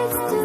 lights to